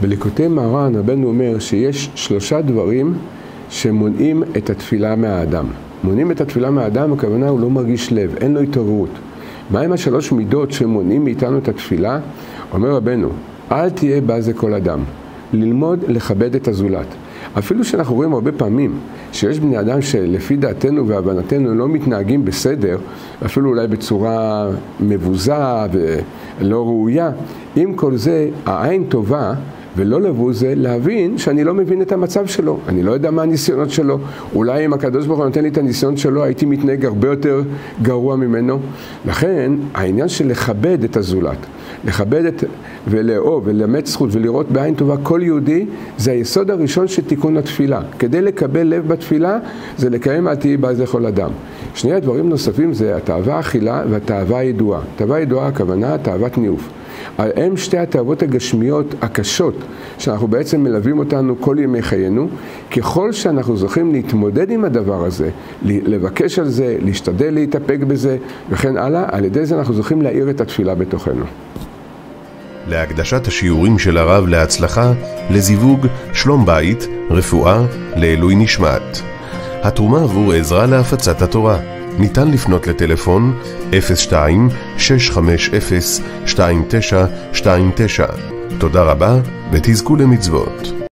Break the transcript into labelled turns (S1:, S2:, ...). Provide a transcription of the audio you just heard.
S1: בליקוטי מרן רבנו אומר שיש שלושה דברים שמונעים את התפילה מהאדם. מונעים את התפילה מהאדם, הכוונה הוא לא מרגיש לב, אין לו התעוררות. מהם השלוש מידות שמונעים מאיתנו את התפילה? אומר רבנו, אל תהיה בזה כל אדם. ללמוד לכבד את הזולת. אפילו שאנחנו רואים הרבה פעמים שיש בני אדם שלפי דעתנו והבנתנו לא מתנהגים בסדר, אפילו אולי בצורה מבוזה ולא ראויה, עם כל זה העין טובה ולא לבוא זה להבין שאני לא מבין את המצב שלו, אני לא יודע מה הניסיונות שלו. אולי אם הקדוש ברוך הוא נותן לי את הניסיון שלו, הייתי מתנהג הרבה יותר גרוע ממנו. לכן, העניין של לכבד את הזולת, לכבד את, ולאהוב ולאמץ זכות ולראות בעין טובה כל יהודי, זה היסוד הראשון של תיקון התפילה. כדי לקבל לב בתפילה, זה לקיים אל תהי בעז לכל אדם. שני הדברים נוספים זה התאווה אכילה והתאווה הידועה. תאווה ידועה הכוונה תאוות ניאוף. הם שתי התאוות הגשמיות הקשות שאנחנו בעצם מלווים אותנו כל ימי חיינו. ככל שאנחנו זוכים להתמודד עם הדבר הזה, לבקש על זה, להשתדל להתאפק בזה וכן הלאה, על ידי זה אנחנו זוכים להאיר את התפילה בתוכנו.
S2: להקדשת השיעורים של הרב להצלחה, לזיווג, שלום בית, רפואה, לעילוי נשמת. התרומה עבור עזרה להפצת התורה. ניתן לפנות לטלפון 02-650-2929. תודה רבה ותזכו למצוות.